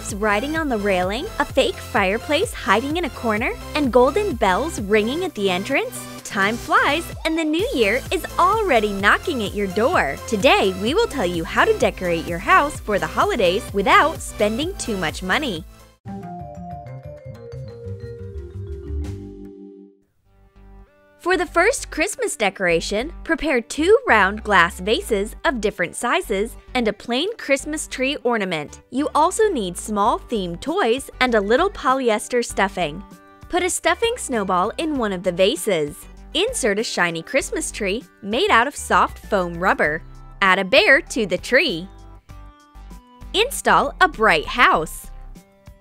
dwarfs riding on the railing, a fake fireplace hiding in a corner, and golden bells ringing at the entrance? Time flies, and the new year is already knocking at your door. Today, we will tell you how to decorate your house for the holidays without spending too much money. For the first Christmas decoration, prepare two round glass vases of different sizes and a plain Christmas tree ornament. You also need small themed toys and a little polyester stuffing. Put a stuffing snowball in one of the vases. Insert a shiny Christmas tree made out of soft foam rubber. Add a bear to the tree. Install a bright house.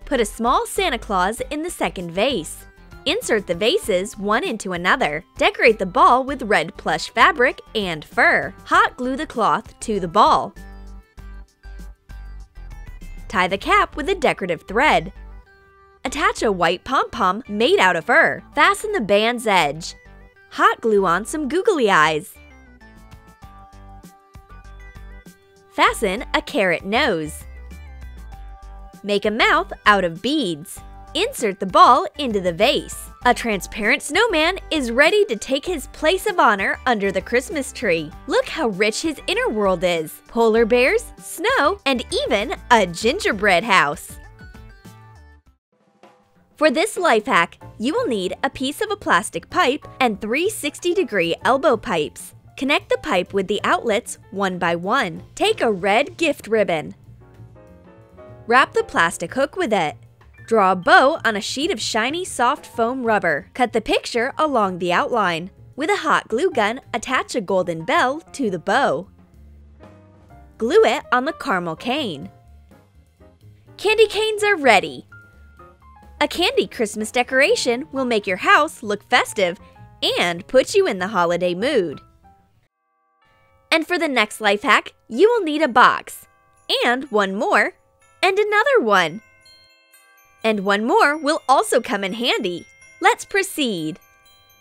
Put a small Santa Claus in the second vase. Insert the vases one into another. Decorate the ball with red plush fabric and fur. Hot glue the cloth to the ball. Tie the cap with a decorative thread. Attach a white pom-pom made out of fur. Fasten the band's edge. Hot glue on some googly eyes. Fasten a carrot nose. Make a mouth out of beads. Insert the ball into the vase. A transparent snowman is ready to take his place of honor under the Christmas tree. Look how rich his inner world is. Polar bears, snow, and even a gingerbread house. For this life hack, you will need a piece of a plastic pipe and three 60-degree elbow pipes. Connect the pipe with the outlets one by one. Take a red gift ribbon. Wrap the plastic hook with it. Draw a bow on a sheet of shiny soft foam rubber. Cut the picture along the outline. With a hot glue gun, attach a golden bell to the bow. Glue it on the caramel cane. Candy canes are ready! A candy Christmas decoration will make your house look festive and put you in the holiday mood. And for the next life hack, you will need a box, and one more, and another one. And one more will also come in handy. Let's proceed.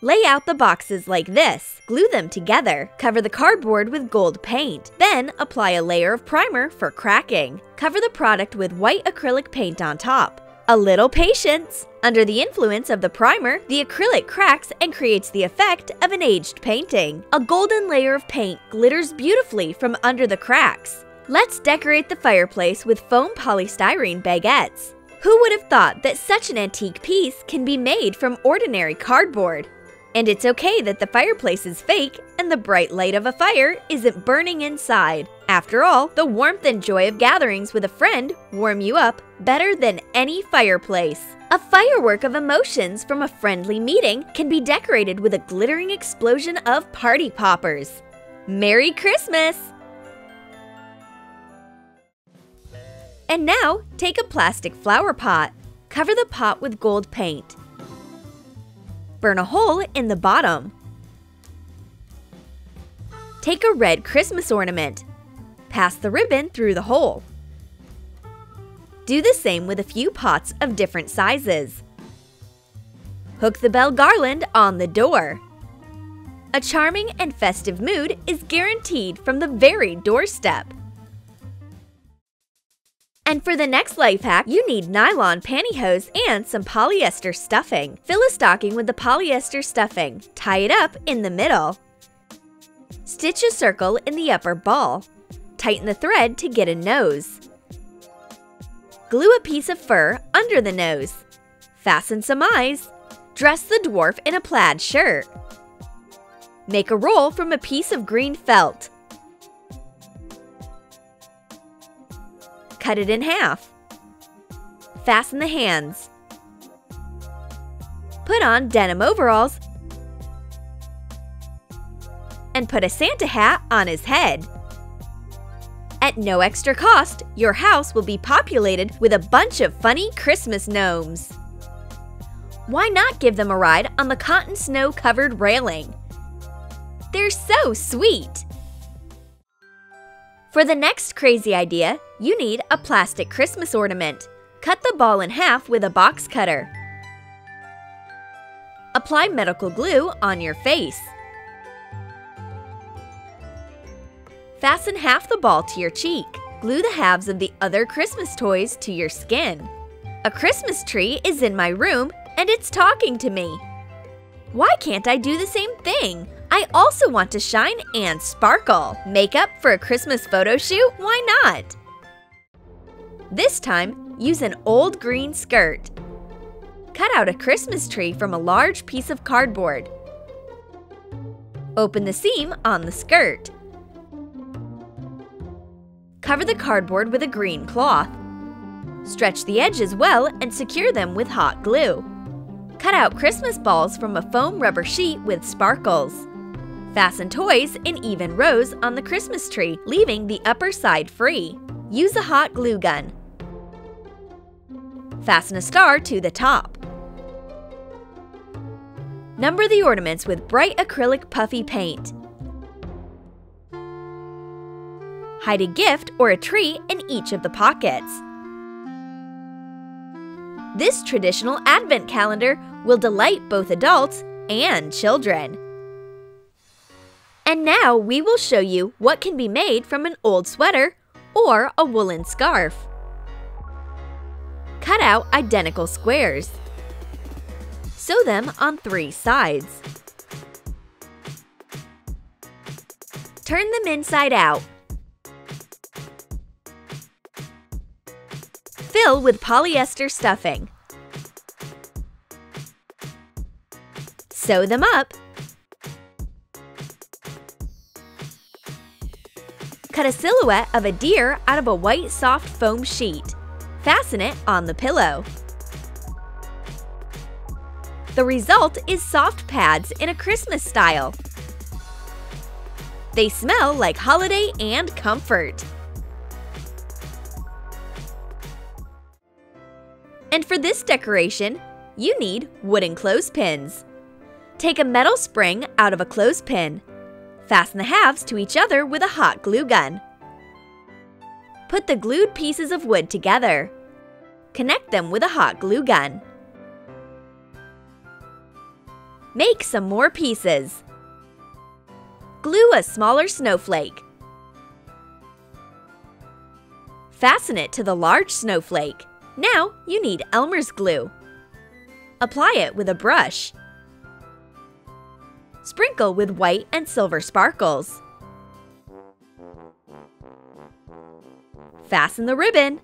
Lay out the boxes like this. Glue them together. Cover the cardboard with gold paint. Then apply a layer of primer for cracking. Cover the product with white acrylic paint on top. A little patience. Under the influence of the primer, the acrylic cracks and creates the effect of an aged painting. A golden layer of paint glitters beautifully from under the cracks. Let's decorate the fireplace with foam polystyrene baguettes. Who would have thought that such an antique piece can be made from ordinary cardboard? And it's okay that the fireplace is fake and the bright light of a fire isn't burning inside. After all, the warmth and joy of gatherings with a friend warm you up better than any fireplace. A firework of emotions from a friendly meeting can be decorated with a glittering explosion of party poppers. Merry Christmas! And now, take a plastic flower pot. Cover the pot with gold paint. Burn a hole in the bottom. Take a red Christmas ornament. Pass the ribbon through the hole. Do the same with a few pots of different sizes. Hook the bell garland on the door. A charming and festive mood is guaranteed from the very doorstep. And for the next life hack, you need nylon pantyhose and some polyester stuffing. Fill a stocking with the polyester stuffing. Tie it up in the middle. Stitch a circle in the upper ball. Tighten the thread to get a nose. Glue a piece of fur under the nose. Fasten some eyes. Dress the dwarf in a plaid shirt. Make a roll from a piece of green felt. Cut it in half. Fasten the hands. Put on denim overalls and put a Santa hat on his head. At no extra cost, your house will be populated with a bunch of funny Christmas gnomes. Why not give them a ride on the cotton snow covered railing? They're so sweet! For the next crazy idea, you need a plastic Christmas ornament. Cut the ball in half with a box cutter. Apply medical glue on your face. Fasten half the ball to your cheek. Glue the halves of the other Christmas toys to your skin. A Christmas tree is in my room and it's talking to me. Why can't I do the same thing? I also want to shine and sparkle. Makeup for a Christmas photo shoot? Why not? This time, use an old green skirt. Cut out a Christmas tree from a large piece of cardboard. Open the seam on the skirt. Cover the cardboard with a green cloth. Stretch the edges well and secure them with hot glue. Cut out Christmas balls from a foam rubber sheet with sparkles. Fasten toys in even rows on the Christmas tree, leaving the upper side free. Use a hot glue gun. Fasten a star to the top. Number the ornaments with bright acrylic puffy paint. Hide a gift or a tree in each of the pockets. This traditional advent calendar will delight both adults and children. And now we will show you what can be made from an old sweater or a woolen scarf. Cut out identical squares. Sew them on three sides. Turn them inside out. Fill with polyester stuffing. Sew them up. Cut a silhouette of a deer out of a white soft foam sheet. Fasten it on the pillow. The result is soft pads in a Christmas style. They smell like holiday and comfort. And for this decoration, you need wooden clothespins. Take a metal spring out of a clothespin. Fasten the halves to each other with a hot glue gun. Put the glued pieces of wood together. Connect them with a hot glue gun. Make some more pieces. Glue a smaller snowflake. Fasten it to the large snowflake. Now you need Elmer's glue. Apply it with a brush. Sprinkle with white and silver sparkles. Fasten the ribbon.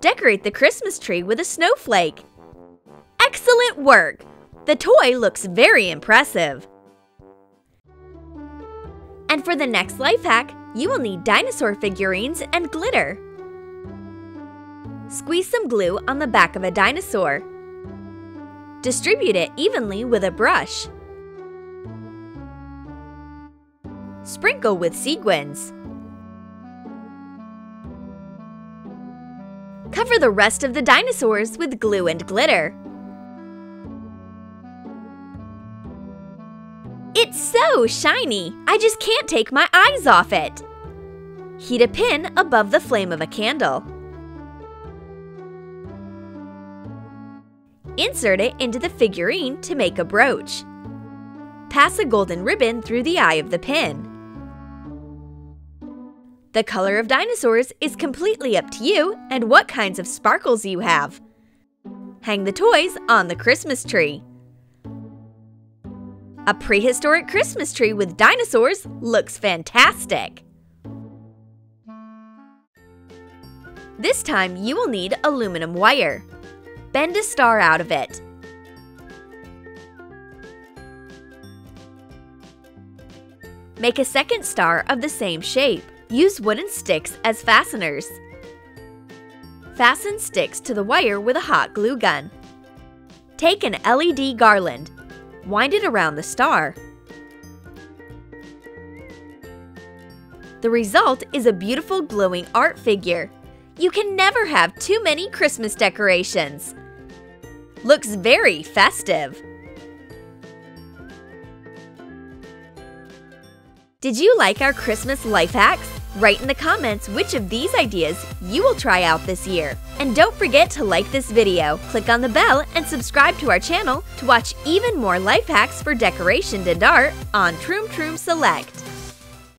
Decorate the Christmas tree with a snowflake. Excellent work! The toy looks very impressive. And for the next life hack, you will need dinosaur figurines and glitter. Squeeze some glue on the back of a dinosaur. Distribute it evenly with a brush. Sprinkle with sequins. Cover the rest of the dinosaurs with glue and glitter. It's so shiny! I just can't take my eyes off it! Heat a pin above the flame of a candle. Insert it into the figurine to make a brooch. Pass a golden ribbon through the eye of the pin. The color of dinosaurs is completely up to you and what kinds of sparkles you have. Hang the toys on the Christmas tree. A prehistoric Christmas tree with dinosaurs looks fantastic. This time you will need aluminum wire. Bend a star out of it. Make a second star of the same shape. Use wooden sticks as fasteners. Fasten sticks to the wire with a hot glue gun. Take an LED garland. Wind it around the star. The result is a beautiful glowing art figure. You can never have too many Christmas decorations. Looks very festive. Did you like our Christmas life hacks? Write in the comments which of these ideas you will try out this year. And don't forget to like this video, click on the bell, and subscribe to our channel to watch even more life hacks for decoration and art on Troom Troom Select.